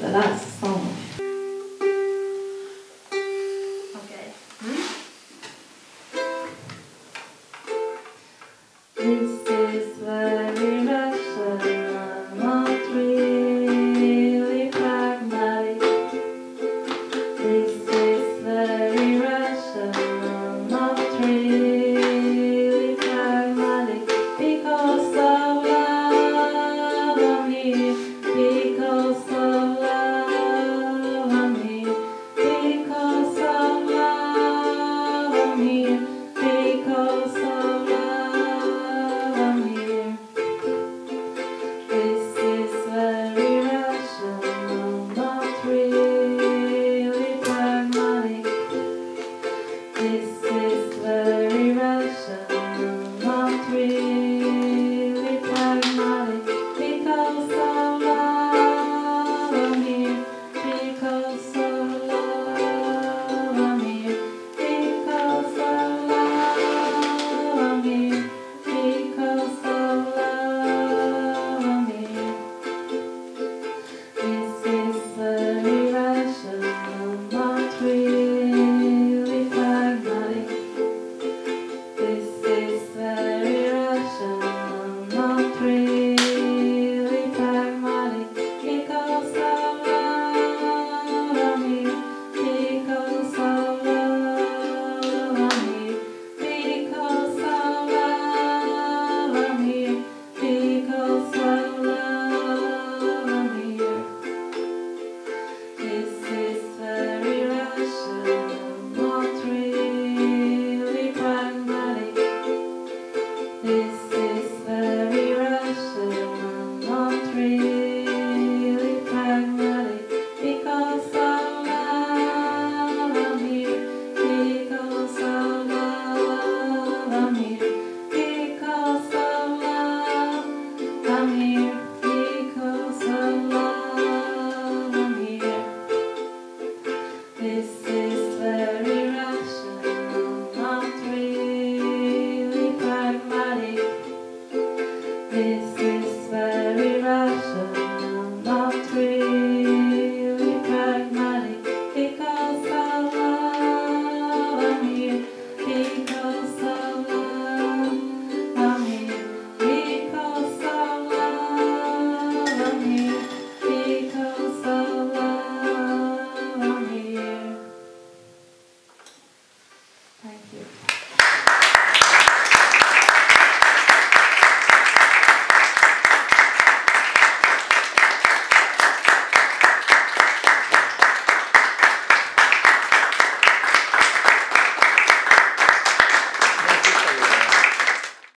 The last song. Hmm? This is very Russian, I'm really. This is very Russian, I'm really. あ!